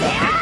Yeah!